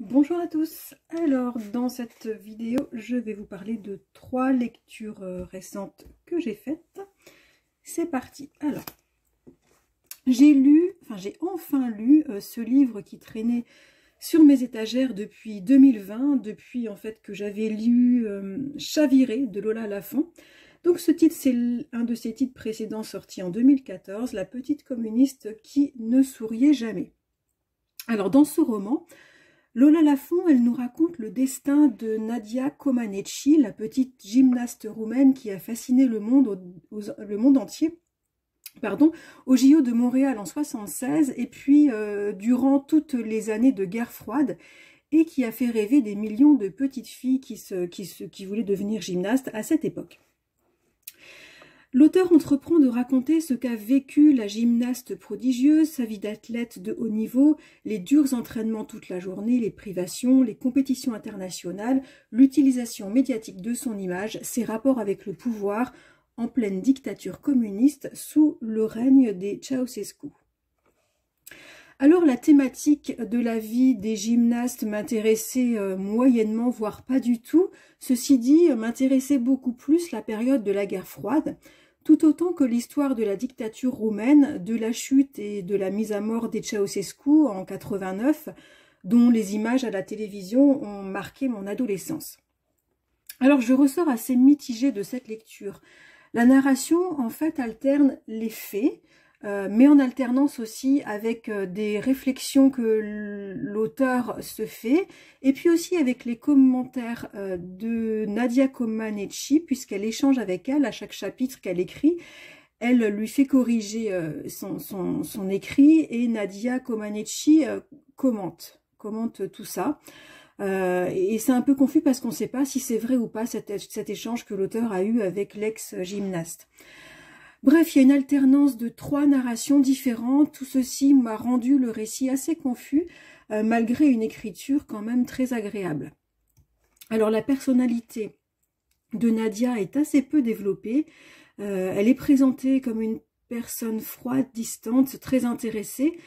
Bonjour à tous, alors dans cette vidéo je vais vous parler de trois lectures euh, récentes que j'ai faites. C'est parti, alors j'ai lu, enfin j'ai enfin lu euh, ce livre qui traînait sur mes étagères depuis 2020, depuis en fait que j'avais lu euh, Chaviré de Lola Lafont. Donc ce titre, c'est un de ses titres précédents sortis en 2014, La petite communiste qui ne souriait jamais. Alors dans ce roman, Lola Lafont, elle nous raconte le destin de Nadia Comaneci, la petite gymnaste roumaine qui a fasciné le monde, entier pardon, au JO de Montréal en 76 et puis euh, durant toutes les années de guerre froide et qui a fait rêver des millions de petites filles qui voulaient devenir gymnastes à cette époque. L'auteur entreprend de raconter ce qu'a vécu la gymnaste prodigieuse, sa vie d'athlète de haut niveau, les durs entraînements toute la journée, les privations, les compétitions internationales, l'utilisation médiatique de son image, ses rapports avec le pouvoir en pleine dictature communiste sous le règne des Ceausescu. Alors la thématique de la vie des gymnastes m'intéressait euh, moyennement, voire pas du tout. Ceci dit, m'intéressait beaucoup plus la période de la guerre froide, tout autant que l'histoire de la dictature roumaine, de la chute et de la mise à mort des Ceausescu en 89, dont les images à la télévision ont marqué mon adolescence. Alors je ressors assez mitigée de cette lecture. La narration, en fait, alterne les faits, euh, mais en alternance aussi avec euh, des réflexions que l'auteur se fait, et puis aussi avec les commentaires euh, de Nadia Comaneci, puisqu'elle échange avec elle à chaque chapitre qu'elle écrit. Elle lui fait corriger son, écrit et Nadia Comaneci commente, commente tout ça. et c'est un peu confus parce qu'on ne sait pas si c'est vrai ou pas cet, cet échange que l'auteur a eu avec l'ex-gymnaste. Bref, il y a une alternance de trois narrations différentes. Tout ceci m'a rendu le récit assez confus, euh, malgré une écriture quand même très agréable. Alors la personnalité de Nadia est assez peu développée. Euh, elle est présentée comme une personne froide, distante, très intéressée.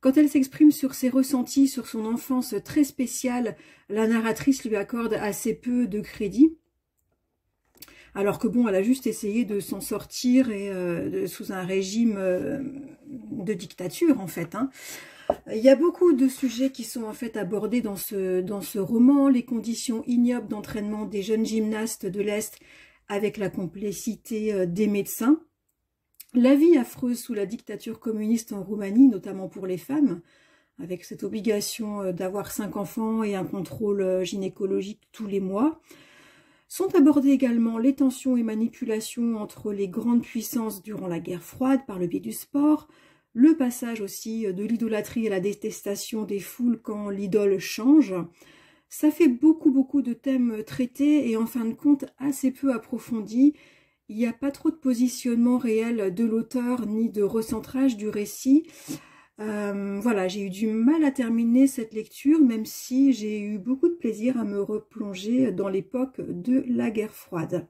Quand elle s'exprime sur ses ressentis, sur son enfance très spéciale, la narratrice lui accorde assez peu de crédit alors que bon, elle a juste essayé de s'en sortir euh, sous un régime euh, de dictature en fait. Hein. Il y a beaucoup de sujets qui sont en fait abordés dans ce, dans ce roman, les conditions ignobles d'entraînement des jeunes gymnastes de l'Est avec la complexité euh, des médecins, la vie affreuse sous la dictature communiste en Roumanie, notamment pour les femmes, avec cette obligation d'avoir cinq enfants et un contrôle gynécologique tous les mois, sont abordées également les tensions et manipulations entre les grandes puissances durant la guerre froide par le biais du sport, le passage aussi de l'idolâtrie à la détestation des foules quand l'idole change. Ça fait beaucoup beaucoup de thèmes traités et en fin de compte assez peu approfondis. Il n'y a pas trop de positionnement réel de l'auteur ni de recentrage du récit. Euh, voilà, j'ai eu du mal à terminer cette lecture, même si j'ai eu beaucoup de plaisir à me replonger dans l'époque de la guerre froide.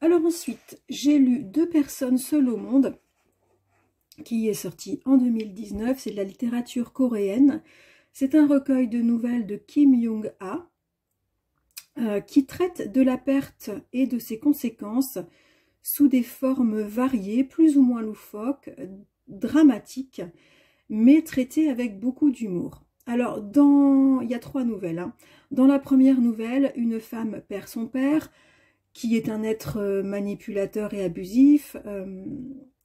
Alors ensuite, j'ai lu Deux personnes seules au monde, qui est sorti en 2019, c'est de la littérature coréenne. C'est un recueil de nouvelles de Kim Young-ha, euh, qui traite de la perte et de ses conséquences sous des formes variées, plus ou moins loufoques, dramatiques, mais traitées avec beaucoup d'humour. Alors, dans... il y a trois nouvelles. Hein. Dans la première nouvelle, une femme perd son père, qui est un être euh, manipulateur et abusif. Euh,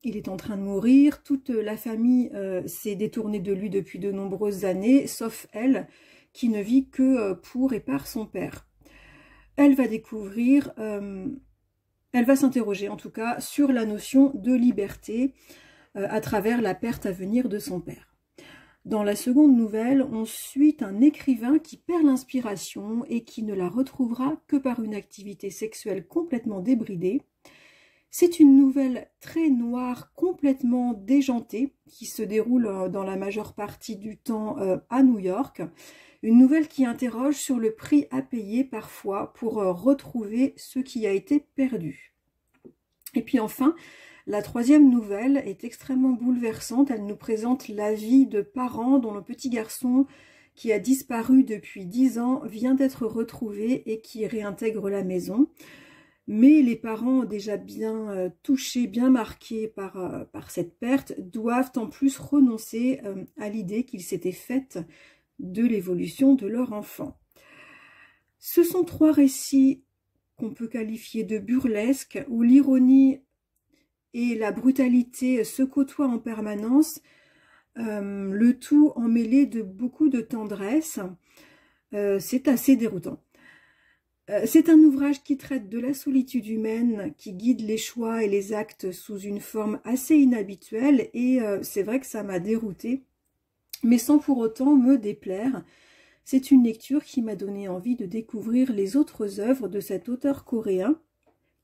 il est en train de mourir. Toute la famille euh, s'est détournée de lui depuis de nombreuses années, sauf elle, qui ne vit que pour et par son père. Elle va découvrir elle va s'interroger en tout cas sur la notion de liberté euh, à travers la perte à venir de son père. Dans la seconde nouvelle, on suit un écrivain qui perd l'inspiration et qui ne la retrouvera que par une activité sexuelle complètement débridée. C'est une nouvelle très noire, complètement déjantée, qui se déroule euh, dans la majeure partie du temps euh, à New York. Une nouvelle qui interroge sur le prix à payer parfois pour euh, retrouver ce qui a été perdu. Et puis enfin, La troisième nouvelle est extrêmement bouleversante. Elle nous présente la vie de parents dont le petit garçon qui a disparu depuis dix ans vient d'être retrouvé et qui réintègre la maison. Mais les parents déjà bien euh, touchés, bien marqués par, euh, par, cette perte, doivent en plus renoncer euh, à l'idée qu'ils s'étaient faite de l'évolution de leur enfant. Ce sont trois récits qu'on peut qualifier de burlesques, où l'ironie et la brutalité se côtoient en permanence, le tout emmêlé de beaucoup de tendresse. C'est assez déroutant. Euh, c'est un ouvrage qui traite de la solitude humaine, qui guide les choix et les actes sous une forme assez inhabituelle, et c'est vrai que ça m'a dérouté, mais sans pour autant me déplaire. C'est une lecture qui m'a donné envie de découvrir les autres œuvres de cet auteur coréen,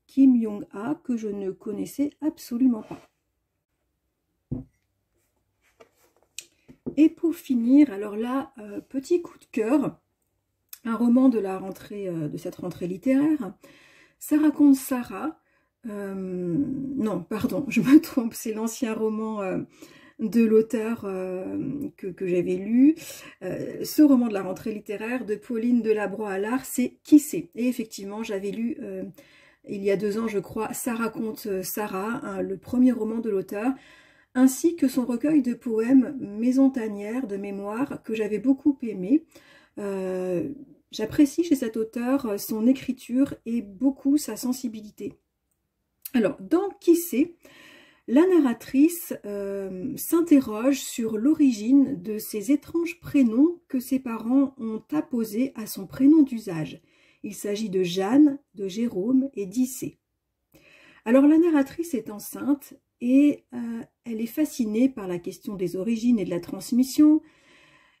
Kim Jong-ha, que je ne connaissais absolument pas. Et pour finir, alors là, euh, petit coup de cœur, un roman de la rentrée, euh, de cette rentrée littéraire. Ça raconte Sarah. Euh, non, pardon, je me trompe, c'est l'ancien roman de l'auteur euh, que, j'avais lu. Euh, ce roman de la rentrée littéraire de Pauline Delabroix l'art, c'est Qui c'est? Et effectivement, j'avais lu euh, il y a deux ans, je crois, Ça raconte Sarah, le premier roman de l'auteur, ainsi que son recueil de poèmes Tanière de mémoire que j'avais beaucoup aimé. J'apprécie chez cet auteur son écriture et beaucoup sa sensibilité. Alors, dans Qui c'est la narratrice euh, s'interroge sur l'origine de ces étranges prénoms que ses parents ont apposés à son prénom d'usage. Il s'agit de Jeanne, de Jérôme et d'Issée. Alors la narratrice est enceinte et euh, elle est fascinée par la question des origines et de la transmission,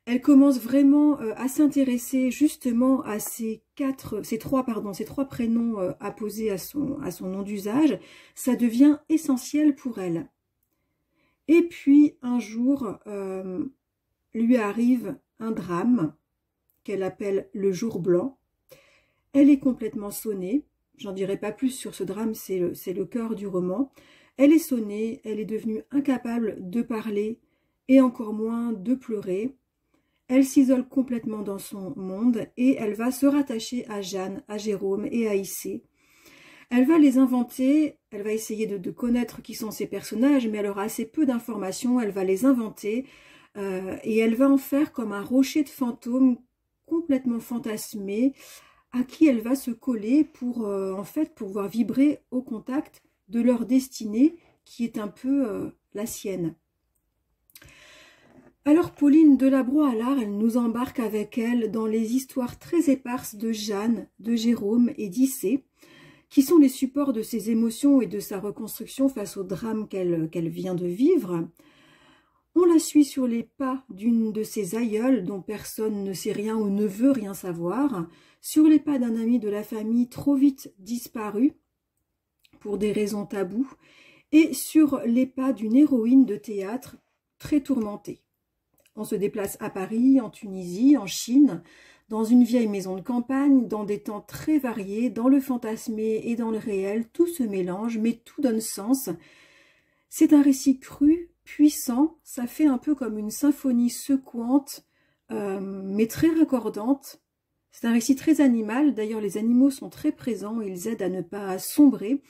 elle commence vraiment euh, à s'intéresser justement à ces quatre, ces trois, prénoms euh, apposés à son, nom d'usage. Ça devient essentiel pour elle. Et puis un jour, lui arrive un drame qu'elle appelle le jour blanc. Elle est complètement sonnée. J'en dirai pas plus sur ce drame, c'est le, cœur du roman. Elle est sonnée, elle est devenue incapable de parler et encore moins de pleurer. Elle s'isole complètement dans son monde et elle va se rattacher à Jeanne, à Jérôme et à Issée. Elle va les inventer, elle va essayer de, connaître qui sont ces personnages, mais elle aura assez peu d'informations, elle va les inventer euh, et elle va en faire comme un rocher de fantôme complètement fantasmé à qui elle va se coller pour euh, en fait pouvoir vibrer au contact de leur destinée qui est un peu euh, la sienne. Alors Pauline Delabroix à l'art, elle nous embarque avec elle dans les histoires très éparses de Jeanne, de Jérôme et d'Issée, qui sont les supports de ses émotions et de sa reconstruction face au drame qu'elle vient de vivre. On la suit sur les pas d'une de ses aïeules dont personne ne sait rien ou ne veut rien savoir, sur les pas d'un ami de la famille trop vite disparu pour des raisons taboues, et sur les pas d'une héroïne de théâtre très tourmentée. On se déplace à Paris, en Tunisie, en Chine, dans une vieille maison de campagne, dans des temps très variés, dans le fantasmé et dans le réel, tout se mélange, mais tout donne sens. C'est un récit cru, puissant, ça fait un peu comme une symphonie secouante, euh, mais très raccordante. C'est un récit très animal, d'ailleurs les animaux sont très présents, ils aident à ne pas sombrer,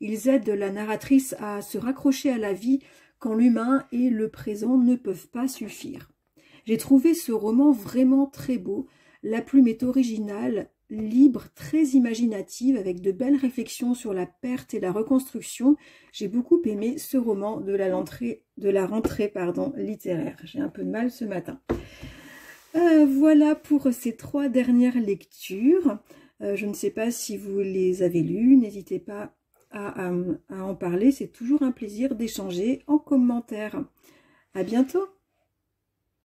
ils aident la narratrice à se raccrocher à la vie quand l'humain et le présent ne peuvent pas suffire. J'ai trouvé ce roman vraiment très beau. La plume est originale, libre, très imaginative, avec de belles réflexions sur la perte et la reconstruction. J'ai beaucoup aimé ce roman de la rentrée, de la rentrée pardon, littéraire. J'ai un peu de mal ce matin. Euh, voilà pour ces trois dernières lectures. Euh, je ne sais pas si vous les avez lues. N'hésitez pas à, en parler. C'est toujours un plaisir d'échanger en commentaire. À bientôt